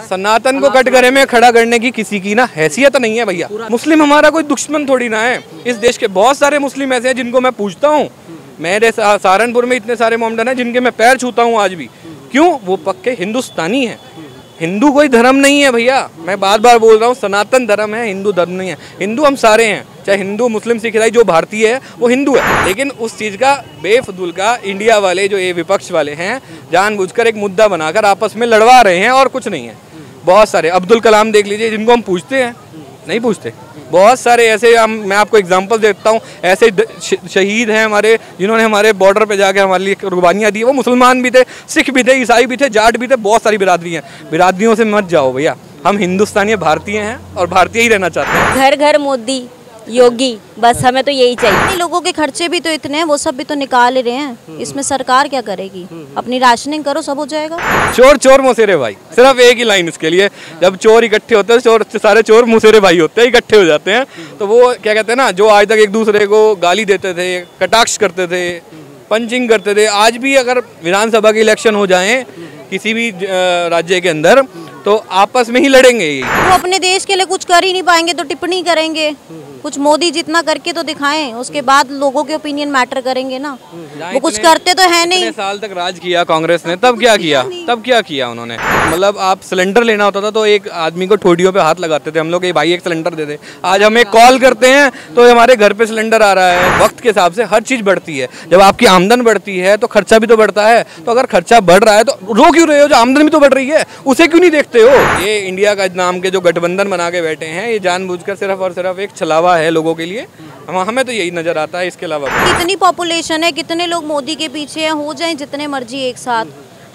सनातन को कटघरे में खड़ा करने की किसी की ना हैसियत नहीं है भैया। मुस्लिम हमारा कोई दुश्मन थोड़ी ना है। इस देश के बहुत सारे मुस्लिम ऐसे हैं जिनको मैं पूछता हूँ। मेरे सहारनपुर में इतने सारे मोमडन हैं जिनके मैं पैर छूता हूँ आज भी। क्यों? वो पक्के हिंदुस्तानी हैं। हिंदू कोई धर्म नहीं है भैया। मैं बार बार बोल रहा हूँ सनातन धर्म है हिंदू धर्म नहीं है। हिंदू हम सारे हैं। चाहे हिंदू मुस्लिम सिख ईसाई जो भारतीय है वो हिंदू है। लेकिन उस चीज़ का बेफजूल का इंडिया वाले जो ये विपक्ष वाले हैं जानबूझकर एक मुद्दा बनाकर आपस में लड़वा रहे हैं और कुछ नहीं है। बहुत सारे, अब्दुल कलाम देख लीजिए, जिनको हम पूछते हैं, नहीं पूछते। बहुत सारे ऐसे हम, मैं आपको एग्जांपल देता हूँ, ऐसे शहीद हैं हमारे, जिन्होंने हमारे बॉर्डर पे जाके हमारे लिए कुर्बानियाँ दी वो मुसलमान भी थे, सिख भी थे, ईसाई भी थे, जाट भी थे, बहुत सारी बिरादरी हैं। बिरादरियों से मत जाओ भैया। हम हिंदुस्तानी, भारतीय हैं और भारतीय ही रहना चाहते हैं। घर घर मोदी। योगी बस हमें तो यही चाहिए। इतने लोगों के खर्चे भी तो इतने हैं वो सब भी तो निकाल ही रहे हैं। इसमें सरकार क्या करेगी? अपनी राशनिंग करो सब हो जाएगा। चोर चोर मुसेरे भाई। सिर्फ़ एक ही लाइन इसके लिए। जब चोर इकट्ठे होते हैं चोर सारे चोर मुसेरे भाई होते हैं इकट्ठे हो जाते हैं। तो वो क्या कहते हैं ना जो आज तक एक दूसरे को गाली देते थे कटाक्ष करते थे पंचिंग करते थे आज भी अगर विधानसभा के इलेक्शन हो जाएँ किसी भी राज्य के अंदर तो आपस में ही लड़ेंगे वो अपने देश के लिए कुछ कर ही नहीं पाएँगे तो टिप्पणी करेंगे। कुछ मोदी जितना करके तो दिखाएँ उसके बाद लोगों के ओपिनियन मैटर करेंगे ना। वो कुछ करते तो है नहीं। साल तक राज किया कांग्रेस ने तब क्या किया? तब क्या किया उन्होंने? मतलब आप सिलेंडर लेना होता था तो एक आदमी को ठोडियों पे हाथ लगाते थे हम लोग "ए भाई एक सिलेंडर दे दे। आज हम एक कॉल करते हैं तो हमारे घर पे सिलेंडर आ रहा है। वक्त के हिसाब से हर चीज़ बढ़ती है। जब आपकी आमदन बढ़ती है तो खर्चा भी तो बढ़ता है। तो अगर खर्चा बढ़ रहा है तो रो क्यों रहे हो? जो आमदन भी तो बढ़ रही है उसे क्यों नहीं देखते हो? ये इंडिया का नाम के जो गठबंधन बना के बैठे हैं ये जानबूझकर सिर्फ़ और सिर्फ़ एक छलावा है लोगों के लिए। हमें तो यही नज़र आता है इसके अलावा कितनी पॉपुलेशन है कितने लोग मोदी के पीछे हैं हो जाएँ जितने मर्ज़ी एक साथ।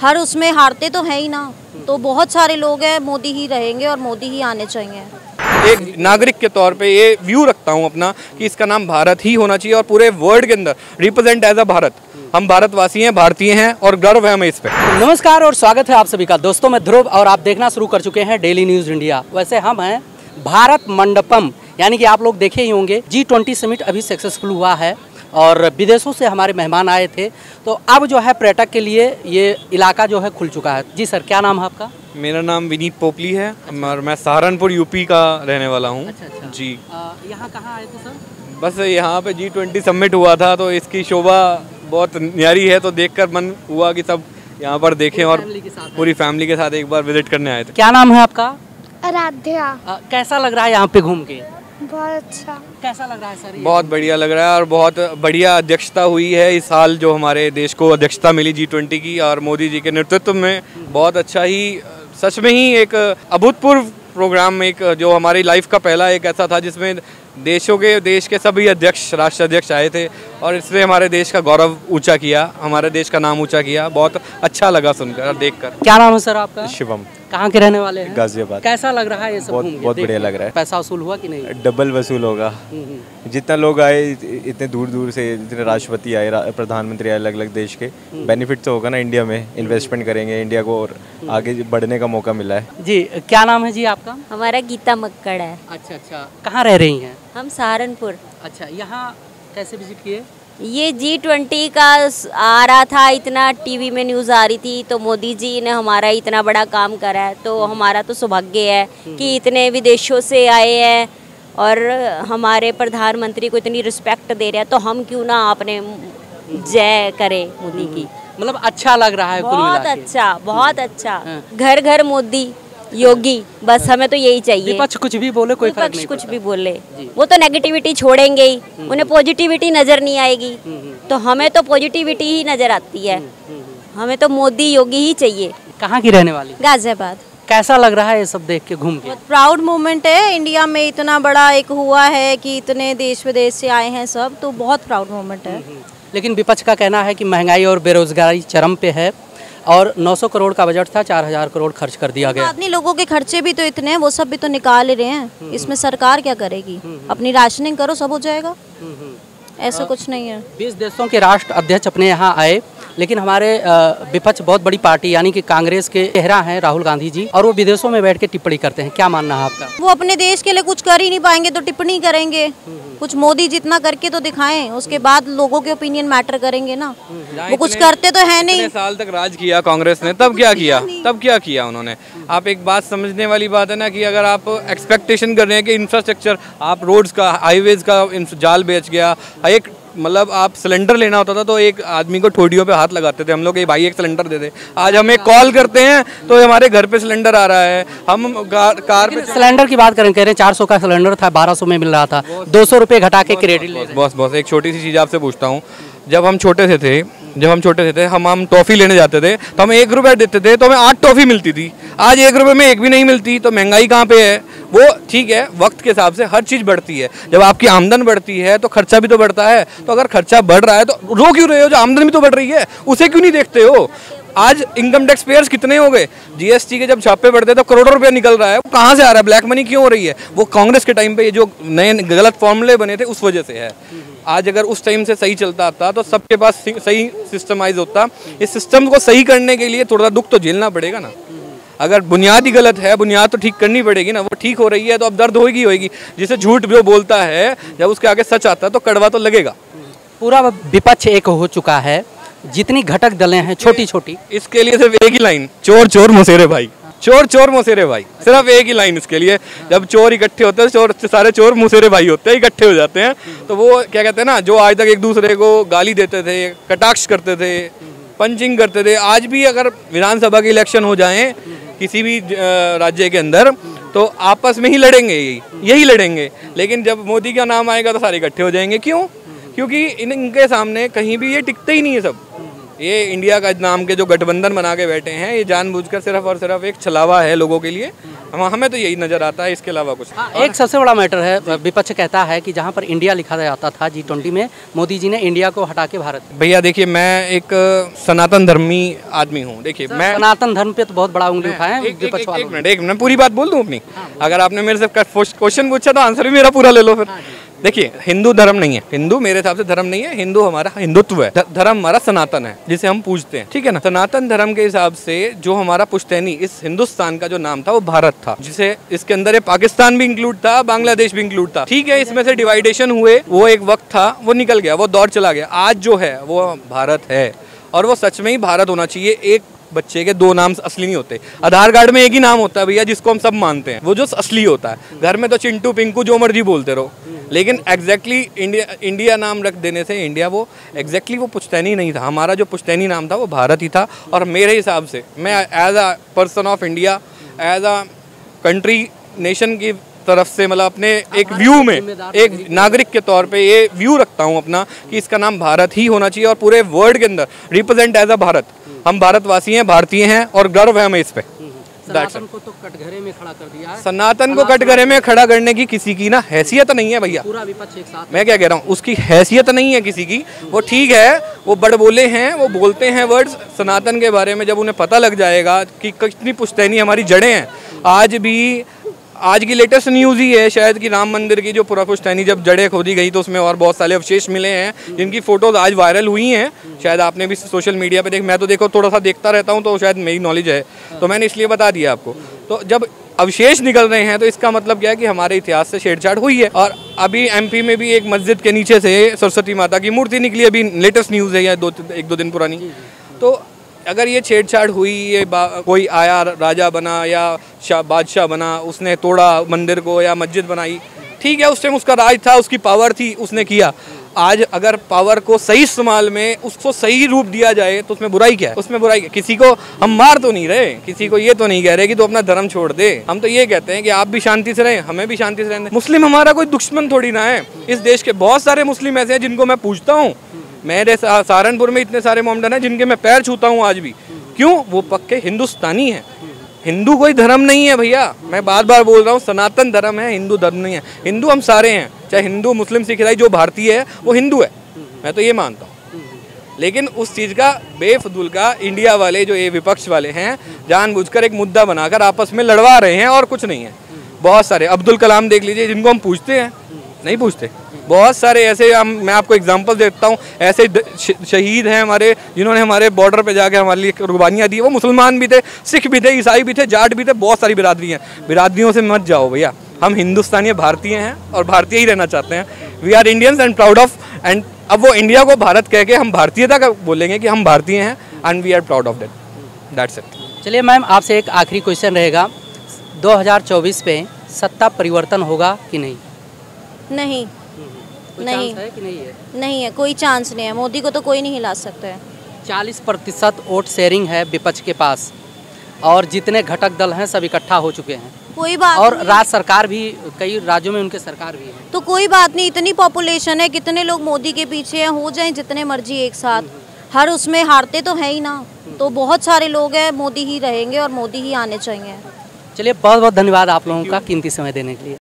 हर उसमें हारते तो है ही ना तो बहुत सारे लोग हैं मोदी ही रहेंगे और मोदी ही आने चाहिए। एक नागरिक के तौर पे ये व्यू रखता हूँ अपना कि इसका नाम भारत ही होना चाहिए और पूरे वर्ल्ड के अंदर रिप्रेजेंट एज अ भारत। हम भारतवासी हैं भारतीय हैं और गर्व है हमें इस पे। नमस्कार और स्वागत है आप सभी का। दोस्तों मैं ध्रुव और आप देखना शुरू कर चुके हैं डेली न्यूज़ इंडिया वैसे हम हैं भारत मंडपम यानी कि आप लोग देखे ही होंगे जी ट्वेंटी समिट अभी सक्सेसफुल हुआ है। और विदेशों से हमारे मेहमान आए थे। तो अब जो है पर्यटक के लिए ये इलाका जो है खुल चुका है। जी सर क्या नाम है आपका? मेरा नाम विनीत पोपली है और मैं सहारनपुर यूपी का रहने वाला हूँ। अच्छा। अच्छा। जी। यहाँ कहाँ आए थे सर? बस यहाँ पे जी ट्वेंटी सबमिट हुआ था तो इसकी शोभा बहुत न्यारी है तो देखकर मन हुआ कि सब यहाँ पर देखें और फैमिली पूरी फैमिली के साथ एक बार विज़िट करने आए थे। क्या नाम है आपका? आराध्या। कैसा लग रहा है यहाँ पे घूम के? बहुत अच्छा। कैसा लग रहा है सर बहुत बढ़िया लग रहा है और बहुत बढ़िया अध्यक्षता हुई है इस साल जो हमारे देश को अध्यक्षता मिली जी ट्वेंटी की और मोदी जी के नेतृत्व में। बहुत अच्छा ही सच में ही एक अभूतपूर्व प्रोग्राम एक जो हमारी लाइफ का पहला एक ऐसा था जिसमें देशों के देश के सभी अध्यक्ष राष्ट्र अध्यक्ष आए थे और इसने हमारे देश का गौरव ऊँचा किया हमारे देश का नाम ऊँचा किया। बहुत अच्छा लगा सुनकर और देखकर। क्या नाम है सर आपका? शिवम। कहाँ के रहने वाले हैं? गाजियाबाद। कैसा लग रहा है ये सब बहुत- बहुत बढ़िया लग रहा है। पैसा वसूल हुआ कि नहीं? डबल वसूल होगा। हम्म, हम्म। जितना लोग आए इतने दूर दूर से इतने राष्ट्रपति आए रा- प्रधानमंत्री आए अलग अलग देश के बेनिफिट तो होगा ना इंडिया में। इन्वेस्टमेंट करेंगे इंडिया को और आगे बढ़ने का मौका मिला है। जी क्या नाम है जी आपका? हमारा गीता मक्कड़ है। अच्छा अच्छा। कहाँ रह रही है? हम सहारनपुर। अच्छा यहाँ कैसे विज़िट किए? ये जी ट्वेंटी का आ रहा था इतना टीवी में न्यूज़ आ रही थी तो मोदी जी ने हमारा इतना बड़ा काम करा है तो हमारा तो सौभाग्य है कि इतने विदेशों से आए हैं और हमारे प्रधानमंत्री को इतनी रिस्पेक्ट दे रहे हैं तो हम क्यों ना अपने जय करें मोदी की। मतलब अच्छा लग रहा है बहुत अच्छा बहुत अच्छा। हाँ। घर घर मोदी। योगी बस हमें तो यही चाहिए। विपक्ष कुछ भी बोले कोई विपक्ष कुछ भी बोले। वो तो नेगेटिविटी छोड़ेंगे ही। उन्हें पॉजिटिविटी नज़र नहीं आएगी। तो हमें तो पॉजिटिविटी ही नज़र आती है। हमें तो मोदी योगी ही चाहिए। कहाँ की रहने वाली? गाजियाबाद। कैसा लग रहा है ये सब देख के घूम के? प्राउड मोमेंट है। इंडिया में इतना बड़ा एक हुआ है कि इतने देश विदेश से आए हैं सब तो बहुत प्राउड मोमेंट है। लेकिन विपक्ष का कहना है कि महँगाई और बेरोजगारी चरम पे है। और 900 करोड़ का बजट था 4000 करोड़ खर्च कर दिया गया। आदमी लोगों के खर्चे भी तो इतने हैं वो सब भी तो निकाल रहे हैं। इसमें सरकार क्या करेगी? अपनी राशनिंग करो सब हो जाएगा। ऐसा कुछ नहीं है। बीस देशों के राष्ट्र अध्यक्ष अपने यहाँ आए लेकिन हमारे विपक्ष बहुत बड़ी पार्टी यानी कि कांग्रेस के चेहरा हैं राहुल गांधी जी और वो विदेशों में बैठ के टिप्पणी करते हैं। क्या मानना है आपका? वो अपने देश के लिए कुछ कर ही नहीं पाएँगे तो टिप्पणी करेंगे। कुछ मोदी जितना करके तो दिखाएँ उसके बाद लोगों के ओपिनियन मैटर करेंगे ना। वो कुछ करते तो है नहीं। साल तक राज किया कांग्रेस ने तब क्या किया? तब क्या किया उन्होंने? आप एक बात समझने वाली बात है ना कि अगर आप एक्सपेक्टेशन कर रहे हैं कि इंफ्रास्ट्रक्चर आप रोड्स का हाईवेज का जाल बेच गया एक मतलब आप सिलेंडर लेना होता था तो एक आदमी को ठोडियों पे हाथ लगाते थे। हम लोग ये भाई एक सिलेंडर दे दे। आज हम एक कॉल करते हैं तो हमारे घर पे सिलेंडर आ रहा है। हम कार, पे सिलेंडर की बात करें कह रहे हैं चार सौ का सिलेंडर था बारह सौ में मिल रहा था। दो सौ रुपये घटा के क्रेडिट ले बस बॉस बॉस एक छोटी सी चीज़ आपसे पूछता हूँ। जब हम छोटे से थे जब हम छोटे से थे हम हम टॉफ़ी लेने जाते थे तो हमें एक रुपया देते थे तो हमें आठ टॉफ़ी मिलती थी। आज एक रुपये में एक भी नहीं मिलती तो महँगाई कहाँ पे है? वो ठीक है, वक्त के हिसाब से हर चीज़ बढ़ती है। जब आपकी आमदन बढ़ती है तो खर्चा भी तो बढ़ता है। तो अगर खर्चा बढ़ रहा है तो रो क्यों रहे हो? जो आमदन भी तो बढ़ रही है, उसे क्यों नहीं देखते हो? आज इनकम टैक्स पेयर्स कितने हो गए? जीएसटी के जब छापे पड़ते हैं तो करोड़ों रुपया निकल रहा है। वो कहाँ से आ रहा है? ब्लैक मनी क्यों हो रही है? वो कांग्रेस के टाइम पे ये जो नए गलत फॉर्मूले बने थे, उस वजह से है। आज अगर उस टाइम से सही चलता आता तो सबके पास सही- सिस्टमाइज होता। इस सिस्टम को सही करने के लिए थोड़ा दुख तो झेलना पड़ेगा ना। अगर बुनियाद ही गलत है बुनियाद तो ठीक करनी पड़ेगी ना वो ठीक हो रही है तो अब दर्द होगी होगी। जिसे झूठ जो बोलता है जब उसके आगे सच आता है तो कड़वा तो लगेगा। पूरा विपक्ष एक हो चुका है। जितनी घटक दलें हैं छोटी छोटी इसके लिए सिर्फ़ एक ही लाइन चोर चोर मोसेरे भाई। चोर चोर मोसेरे भाई सिर्फ़ एक ही लाइन इसके लिए। जब चोर इकट्ठे होते हैं चोर सारे चोर मुसेरे भाई होते हैं इकट्ठे हो जाते हैं। तो वो क्या कहते हैं ना जो आज तक एक दूसरे को गाली देते थे कटाक्ष करते थे पंचिंग करते थे आज भी अगर विधानसभा के इलेक्शन हो जाएँ किसी भी राज्य के अंदर तो आपस में ही लड़ेंगे यही यही लड़ेंगे। लेकिन जब मोदी का नाम आएगा तो सारे इकट्ठे हो जाएँगे। क्यों? क्योंकि इन, इनके सामने कहीं भी ये टिकते ही नहीं है सब। ये इंडिया का नाम के जो गठबंधन बना के बैठे हैं, ये जानबूझकर सिर्फ़ और सिर्फ़ एक छलावा है लोगों के लिए। हम हमें तो यही नज़र आता है इसके अलावा कुछ हाँ, एक सबसे बड़ा मैटर है विपक्ष कहता है कि जहाँ पर इंडिया लिखा जाता था जी ट्वेंटी में मोदी जी ने इंडिया को हटा के भारत। भैया देखिए मैं एक सनातन धर्मी आदमी हूँ। देखिए मैं सनातन धर्म पे तो बहुत बड़ा उंगली उठाए विपक्ष एक, एक मिनट एक मिनट पूरी बात बोल दू अपनी? अगर आपने मेरे से क्वेश्चन पूछा तो आंसर भी मेरा पूरा ले लो फिर। देखिए, हिंदू धर्म नहीं है। हिंदू मेरे हिसाब से धर्म नहीं है, हिंदू हमारा हिंदुत्व है। धर्म हमारा सनातन है, जिसे हम पूजते हैं, ठीक है ना? सनातन धर्म के हिसाब से जो हमारा पुश्तैनी, इस हिंदुस्तान का जो नाम था, वो भारत था, जिसे इसके अंदर ये पाकिस्तान भी इंक्लूड था, बांग्लादेश भी इंक्लूड था। ठीक है, इसमें से डिवाइडेशन हुए, वो एक वक्त था, वो निकल गया, वो दौर चला गया। आज जो है, वो भारत है, और वो सच में ही भारत होना चाहिए, एक बच्चे के दो नाम असली नहीं होते। आधार कार्ड में एक ही नाम होता है भैया, जिसको हम सब मानते हैं, वो जो असली होता है। घर में तो चिंटू, पिंकू, जो मर्ज़ी बोलते रहो। लेकिन एग्जैक्टली इंडिया इंडिया नाम रख देने से इंडिया वो एग्जैक्टली वो पुश्तैनी नहीं था। हमारा जो पुश्तैनी नाम था वो भारत ही था और मेरे हिसाब से मैं as a person of India as a country nation की तरफ़ से मतलब अपने एक व्यू में एक नागरिक के तौर पे ये व्यू रखता हूँ अपना कि इसका नाम भारत ही होना चाहिए और पूरे वर्ल्ड के अंदर रिप्रेजेंट एज अ भारत। हम भारतवासी हैं भारतीय हैं और गर्व है हमें इस पे। सनातन को तो कटघरे में खड़ा कर दिया है। सनातन को कटघरे में खड़ा करने की किसी की ना हैसियत नहीं है भैया। पूरा विपक्ष एक साथ मैं क्या कह रहा हूँ उसकी हैसियत नहीं है किसी की। वो ठीक है वो बड़ बोले हैं वो बोलते हैं वर्ड्स सनातन के बारे में जब उन्हें पता लग जाएगा कि कितनी पुश्तैनी हमारी जड़ें हैं। आज भी आज की लेटेस्ट न्यूज़ ही है, शायद कि राम मंदिर की जो पूरा पुश्तैनी जब जड़ें खोदी गई तो उसमें और बहुत सारे अवशेष मिले हैं, जिनकी फ़ोटोज़ आज वायरल हुई हैं। शायद आपने भी सोशल मीडिया पे देख मैं तो देखो थोड़ा सा देखता रहता हूँ तो शायद मेरी नॉलेज है। तो मैंने इसलिए बता दिया आपको। तो जब अवशेष निकल रहे हैं तो इसका मतलब क्या है कि हमारे इतिहास से छेड़छाड़ हुई है। और अभी एमपी में भी एक मस्जिद के नीचे से सरस्वती माता की मूर्ति निकली, अभी लेटेस्ट न्यूज़ है या दो एक दो दिन पुरानी। तो अगर ये छेड़छाड़ हुई, ये कोई आया, राजा बना या बादशाह बना, उसने तोड़ा मंदिर को या मस्जिद बनाई, ठीक है, उस टाइम उसका राज था, उसकी पावर थी, उसने किया। आज अगर पावर को सही इस्तेमाल में उसको सही रूप दिया जाए तो उसमें बुराई क्या है? उसमें बुराई क्या किसी को हम मार तो नहीं रहे, किसी को ये तो नहीं कह रहे कि तू अपना धर्म छोड़ दे। हम तो ये कहते हैं कि आप भी शांति से रहें, हमें भी शांति से रहने मुस्लिम हमारा कोई दुश्मन थोड़ी ना है। इस देश के बहुत सारे मुस्लिम ऐसे हैं जिनको मैं पूछता हूँ मेरे सहारनपुर में इतने सारे मोमडन हैं जिनके मैं पैर छूता हूँ आज भी। क्यों? वो पक्के हिंदुस्तानी हैं। हिंदू कोई धर्म नहीं है भैया। मैं बार बार बोल रहा हूँ, सनातन धर्म है, हिंदू धर्म नहीं है। हिंदू हम सारे हैं। चाहे हिंदू, मुस्लिम, सिख ईसाई जो भारतीय है, वो हिंदू है। मैं तो ये मानता हूँ। लेकिन उस चीज़ का बेफजूल का इंडिया वाले, जो ये विपक्ष वाले हैं, जानबूझकर एक मुद्दा बनाकर आपस में लड़वा रहे हैं और कुछ नहीं है। बहुत सारे। अब्दुल कलाम देख लीजिए, जिनको हम पूछते हैं नहीं पूछते। बहुत सारे ऐसे हम, मैं आपको एग्जांपल देता हूँ। ऐसे शहीद हैं हमारे, जिन्होंने हमारे बॉर्डर पे जाके हमारे लिए कुर्बानियाँ दी। वो मुसलमान भी थे, सिख भी थे, ईसाई भी थे, जाट भी थे, बहुत सारी बिरादरी हैं। बिरादरियों से मत जाओ भैया। हम हिंदुस्तानी भारतीय हैं और भारतीय ही रहना चाहते हैं। We are Indians and proud of and अब वो इंडिया को भारत कह के हम भारतीयता का बोलेंगे कि हम भारतीय हैं and we are proud of that that's it चलिए मैम, आपसे एक आखिरी क्वेश्चन रहेगा। 2024 पे सत्ता परिवर्तन होगा कि नहीं? नहीं। नहीं। है कि नहीं है? नहीं है कोई चांस नहीं है। मोदी को तो कोई नहीं हिला सकता है। चालीस प्रतिशत वोट शेयरिंग है विपक्ष के पास। और जितने घटक दल हैं सब इकट्ठा हो चुके हैं। कोई बात और राज्य सरकार भी कई राज्यों में उनके सरकार भी है। तो कोई बात नहीं इतनी पॉपुलेशन है कितने लोग मोदी के पीछे हैं हो जाए जितने मर्ज़ी एक साथ। हर उसमें हारते तो है ही ना। तो बहुत सारे लोग हैं मोदी ही रहेंगे और मोदी ही आने चाहिए। चलिए बहुत बहुत धन्यवाद आप लोगों का कीमती समय देने के लिए।